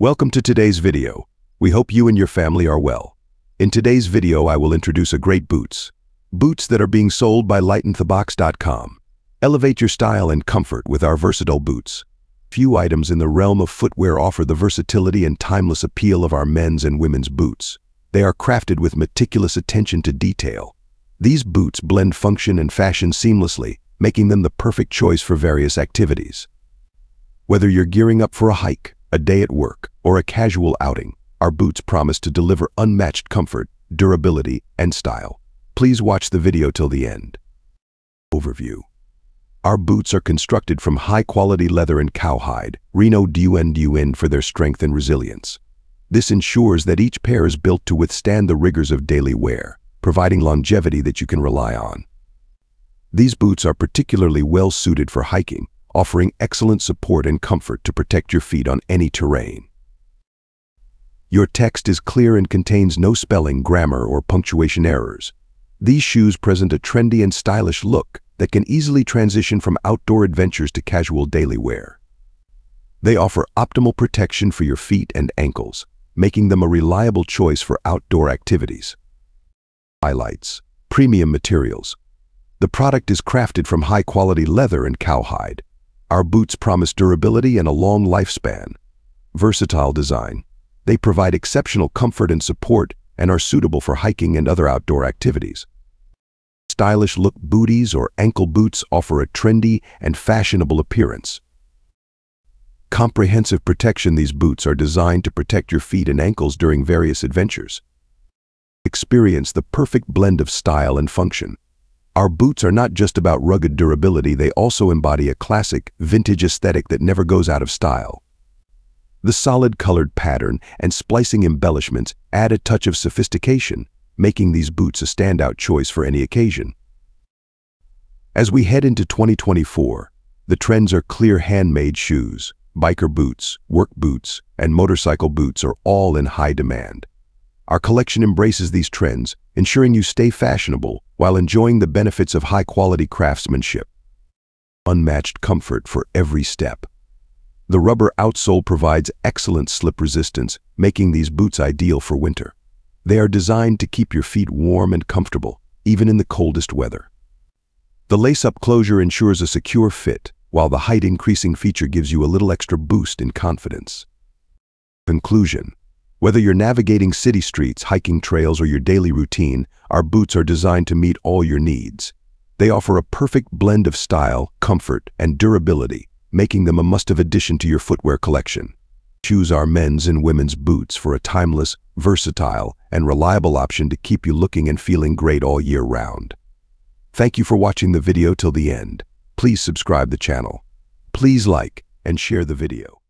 Welcome to today's video. We hope you and your family are well. In today's video, I will introduce a great boots. Boots that are being sold by lightinthebox.com. Elevate your style and comfort with our versatile boots. Few items in the realm of footwear offer the versatility and timeless appeal of our men's and women's boots. They are crafted with meticulous attention to detail. These boots blend function and fashion seamlessly, making them the perfect choice for various activities. Whether you're gearing up for a hike, a day at work, or a casual outing, our boots promise to deliver unmatched comfort, durability, and style. Please watch the video till the end. Overview. Our boots are constructed from high-quality leather and cowhide, Reno Duen for their strength and resilience. This ensures that each pair is built to withstand the rigors of daily wear, providing longevity that you can rely on. These boots are particularly well suited for hiking, offering excellent support and comfort to protect your feet on any terrain. Your text is clear and contains no spelling, grammar, or punctuation errors. These shoes present a trendy and stylish look that can easily transition from outdoor adventures to casual daily wear. They offer optimal protection for your feet and ankles, making them a reliable choice for outdoor activities. Highlights. Premium materials. The product is crafted from high-quality leather and cowhide, our boots promise durability and a long lifespan. Versatile design. They provide exceptional comfort and support and are suitable for hiking and other outdoor activities. Stylish look booties or ankle boots offer a trendy and fashionable appearance. Comprehensive protection These boots are designed to protect your feet and ankles during various adventures. Experience the perfect blend of style and function. Our boots are not just about rugged durability, they also embody a classic, vintage aesthetic that never goes out of style. The solid colored pattern and splicing embellishments add a touch of sophistication, making these boots a standout choice for any occasion. As we head into 2024, the trends are clear handmade shoes, biker boots, work boots, and motorcycle boots are all in high demand. Our collection embraces these trends, ensuring you stay fashionable while enjoying the benefits of high-quality craftsmanship. Unmatched comfort for every step. The rubber outsole provides excellent slip resistance, making these boots ideal for winter. They are designed to keep your feet warm and comfortable, even in the coldest weather. The lace-up closure ensures a secure fit, while the height-increasing feature gives you a little extra boost in confidence. Conclusion. Whether you're navigating city streets, hiking trails, or your daily routine, our boots are designed to meet all your needs. They offer a perfect blend of style, comfort, and durability, making them a must-have addition to your footwear collection. Choose our men's and women's boots for a timeless, versatile, and reliable option to keep you looking and feeling great all year round. Thank you for watching the video till the end. Please subscribe the channel. Please like and share the video.